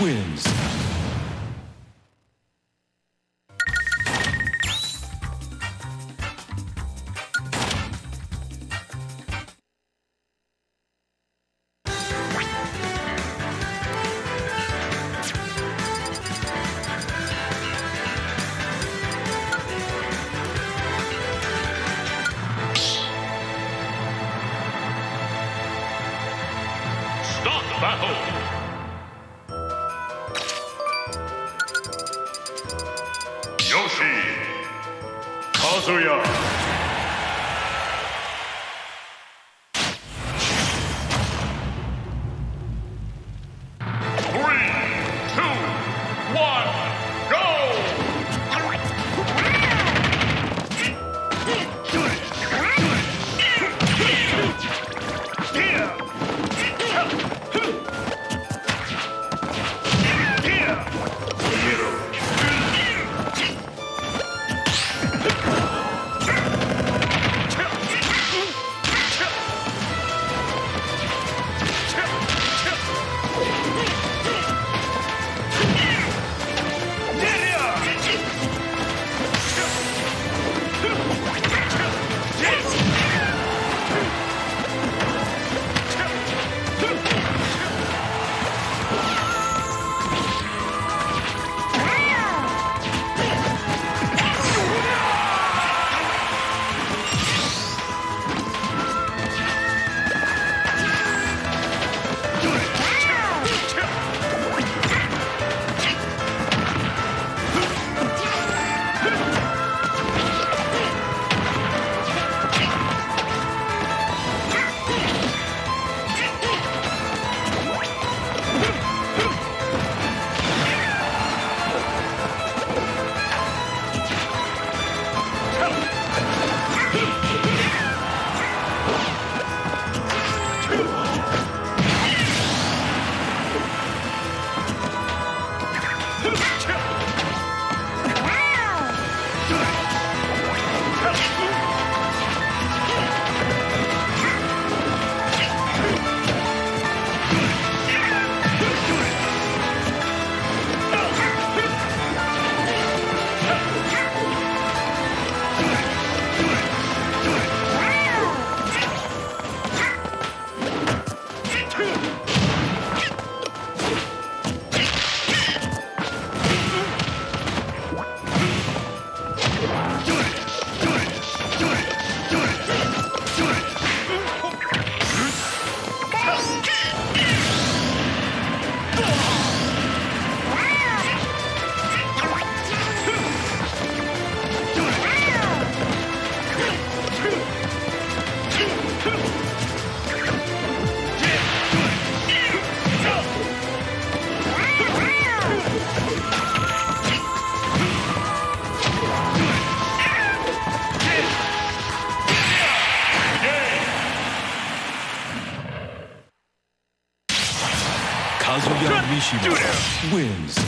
Wins. Kazuya! Kazuya Wins.